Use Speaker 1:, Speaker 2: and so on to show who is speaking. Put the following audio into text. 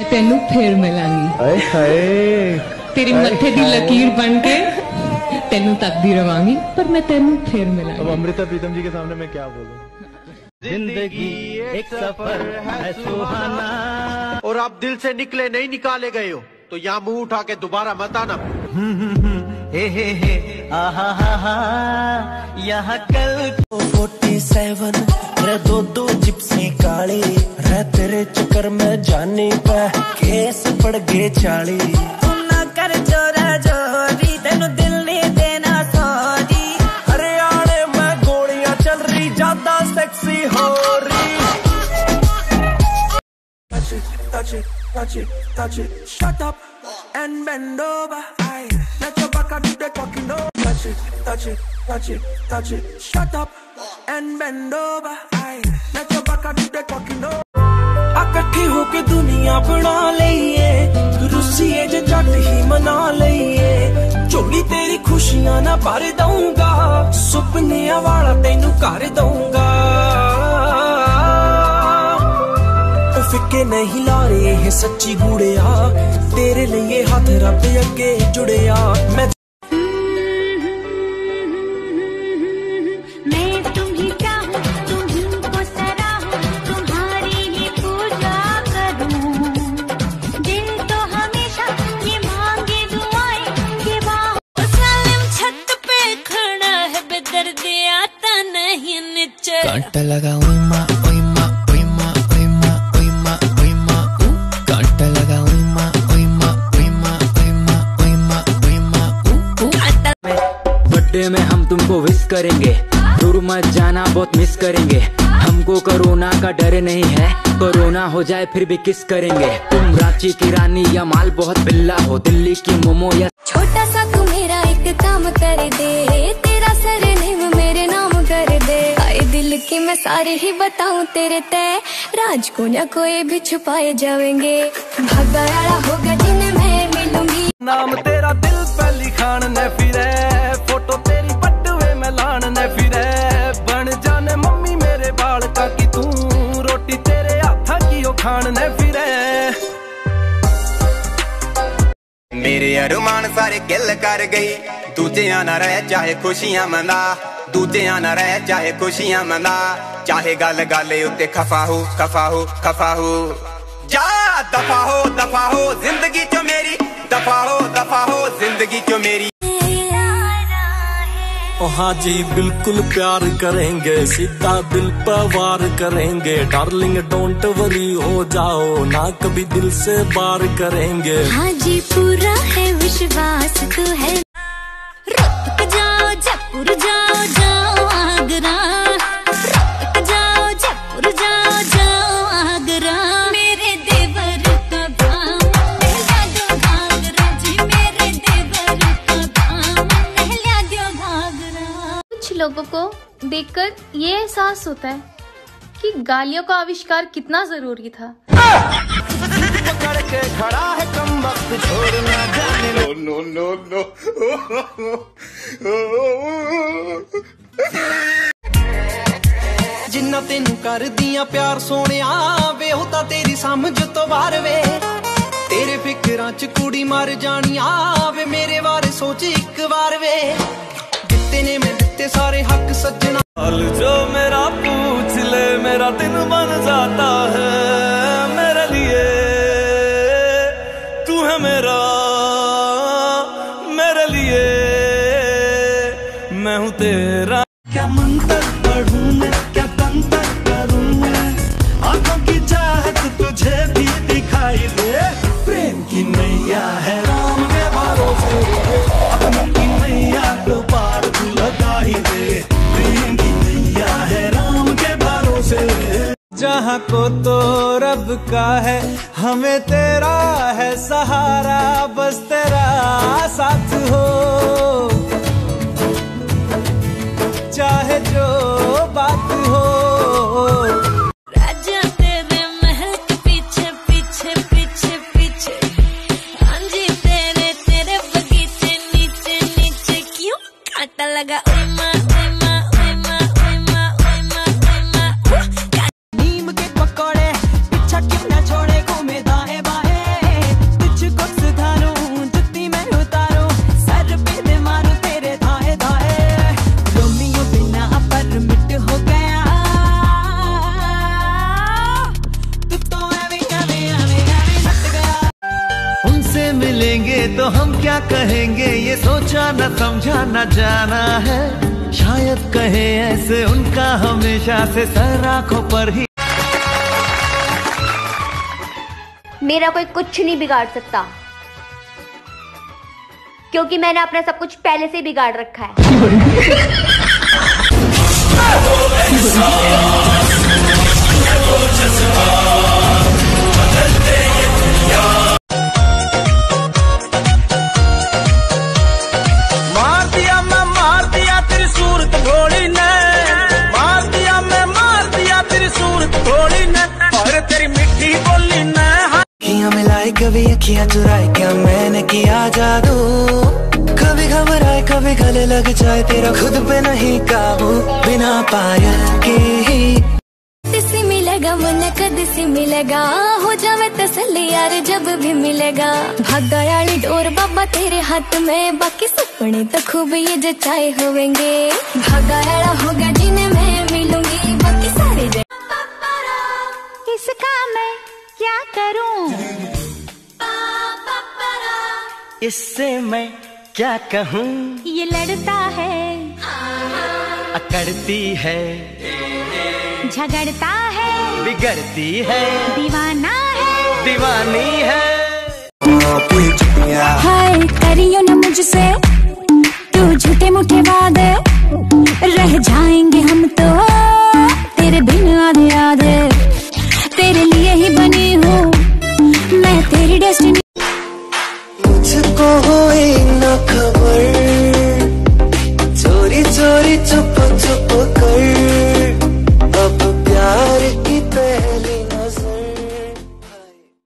Speaker 1: ਤੈਨੂੰ ਫੇਰ ਮਿਲਾਂਗੀ
Speaker 2: ਹਾਏ ਹਾਏ
Speaker 1: ਤੇਰੀ ਮੱਥੇ ਦੀ ਲਕੀਰ ਬਣ ਕੇ ਤੈਨੂੰ ਤੱਕਦੀ ਰਵਾਂਗੀ ਪਰ ਮੈਂ ਤੈਨੂੰ ਫੇਰ
Speaker 2: अब
Speaker 1: ਮਿਲਾਂਗੀ
Speaker 2: अमृता प्रीतम जी के सामने मैं क्या बोलूं जिंदगी एक सफर है सुहाना
Speaker 3: और आप दिल से निकले नहीं निकाले गए हो तो यहाँ मुंह उठा के दोबारा मत आना
Speaker 2: हे हे हे आहा हा हा यहाँ कल
Speaker 4: फोर्टी सेवन रे दो दो जिप्सी काली मैं तेरे चक्कर में जानी पै केस पड़ गए चाली
Speaker 5: तू ना कर जोरा जोरी तेन दिल नहीं देना सॉरी
Speaker 4: हरियाणे में गोलियाँ चल रही ज़्यादा सेक्सी हो रही touch it, touch it, touch it, touch it. Shut up and bend over. Aye. Let your back and do the talking over. Touch it, touch it, touch it, touch it. Shut up and bend over. Aye. Let your back and do the talking over. ਇਕੱਠੇ ਹੋ ਕੇ ਦੁਨੀਆ ਬਣਾ ਲਈਏ ਰੁੱਸੀਏ ਜੇ ਜੱਟ ਹੀ ਮਨਾ ਲਈਏ ਝੋਲੀ ਤੇਰੀ ਖੁਸ਼ੀਆਂ ਨਾ ਭਰ ਦਊਂਗਾ ਸੁਪਨਿਆਂ ਵਾਲਾ ਤੈਨੂੰ ਕਰ ਦਊਂਗਾ ਉਹ ਫਿੱਕੇ ਨਹੀਂ ਲਾਰੇ ਇਹ ਸੱਚੀ ਗੂੜਿਆ ਤੇਰੇ ਲਈ ਇਹ ਹੱਥ ਰੱਬ ਅੱਗੇ ਜੁੜਿਆ ਮੈਂ
Speaker 6: कांटा लगा ओए माँ ओए माँ ओए माँ ओए माँ ओए माँ ओए माँ ऊ कांटा लगा ओए माँ ओए माँ ओए माँ ओए माँ ओए माँ ओए माँ ऊ ऊ
Speaker 7: बर्थडे में हम तुमको विश करेंगे दूर मत जाना बहुत मिस करेंगे हमको कोरोना का डर नहीं है कोरोना हो जाए फिर भी किस करेंगे तुम रांची की रानी या माल बहुत बिल्ला हो दिल्ली की मोमो या
Speaker 8: छोटा सा तू मेरा एक काम कर दे तेरा सरनेम मेरे नाम कर दे दिल के मैं सारे ही बताऊँ तेरे तय। ते, राज को ना कोई भी छुपाए जाएँगे। भागा होगा जिन्हें मैं मिलूँगी।
Speaker 4: नाम तेरा दिल पे लिखान ने फिरे। फ़ोटो तेरी पटवे में लान ने फिरे। बन जाने मम्मी मेरे बाल का की तू। रोटी तेरे हाथा की ओ खान ने फिरे।
Speaker 9: मेरे अरुमान सारे किल कर गई। दूजे ना रह चाहे खुशियाँ मना ਦੂਜਿਆਂ ਨਾ ਰਹਿ ਚਾਹੇ ਖੁਸ਼ੀਆਂ ਮਨਾ ਚਾਹੇ ਗੱਲ ਗੱਲ ਉੱਤੇ ਖਫਾ ਹੋ ਖਫਾ ਹੋ ਖਫਾ ਹੋ ਜਾ ਦਫਾ ਹੋ ਦਫਾ ਹੋ ਜ਼ਿੰਦਗੀ ਚੋਂ ਮੇਰੀ ਦਫਾ ਹੋ ਦਫਾ ਹੋ ਜ਼ਿੰਦਗੀ ਚੋਂ ਮੇਰੀ
Speaker 4: ओ हाँ जी बिल्कुल प्यार करेंगे सीधा दिल पर वार करेंगे डार्लिंग डोंट वरी हो जाओ ना कभी दिल से बार करेंगे
Speaker 8: हाँ जी पूरा है विश्वास तू है
Speaker 10: देखकर ये एहसास होता है कि गालियों का आविष्कार कितना जरूरी था
Speaker 4: पकड़ के खड़ा है कम वक्त छोड़ना जाने
Speaker 9: नो नो नो
Speaker 4: ਜਿੰਨਾ ਤੈਨੂੰ ਕਰਦੀਆਂ ਪਿਆਰ ਸੋਹਣਿਆ ਵੇ ਉਹ ਤਾਂ ਤੇਰੀ ਸਮਝ ਤੋਂ ਬਾਹਰ ਵੇ ਤੇਰੇ ਫਿਕਰਾਂ 'ਚ ਕੁੜੀ ਮਰ ਜਾਣੀਆਂ ਵੇ ਮੇਰੇ ਬਾਰੇ ਸੋਚ ਇੱਕ ਵਾਰ ਵੇ ਦਿੱਤੇ ਨੇ ਮੈਂ ਦਿੱਤੇ ਸਾਰੇ ਹੱਕ हाल जो मेरा पूछ ले, मेरा दिन बन जाता है मेरे लिए। तू है मेरा, मेरे लिए। मैं हूँ तेरा जहाँ को तो रब का है हमें तेरा है सहारा बस तेरा साथ हो।
Speaker 11: मिलेंगे तो हम क्या कहेंगे? ये सोचा न समझा न जाना है। शायद कहे ऐसे उनका हमेशा से सर आँखों पर ही।
Speaker 12: मेरा कोई कुछ नहीं बिगाड़ सकता। क्योंकि मैंने अपना सब कुछ पहले से बिगाड़ रखा है।
Speaker 11: कभी अखियाँ चुराए क्या मैंने किया जादू? कभी घबराए कभी गले लग जाए तेरा खुद पे नहीं काबू बिना पाया के ही।
Speaker 13: से मिलेगा मन कद से मिलेगा हो जावे तसल्ली यार जब भी मिलेगा। भागा याली डोर बाबा तेरे हाथ में बाकी सपने तो खूब ये जचाए होवेंगे। भागा याला होगा जिन्हें मैं मिलूँगी बाकी सारे. इसका मैं क्या करूँ?
Speaker 11: इससे मैं क्या कहूँ?
Speaker 13: ये लड़ता है।
Speaker 11: अकड़ती है।
Speaker 13: झगड़ता है।
Speaker 11: बिगड़ती है।
Speaker 13: दीवाना है।
Speaker 11: दीवानी है।
Speaker 13: हाय करियो न मुझसे। तू झूठे मुठे वादे। रह जाएँगे हम तो। तेरे बिन आधे आधे
Speaker 11: oh.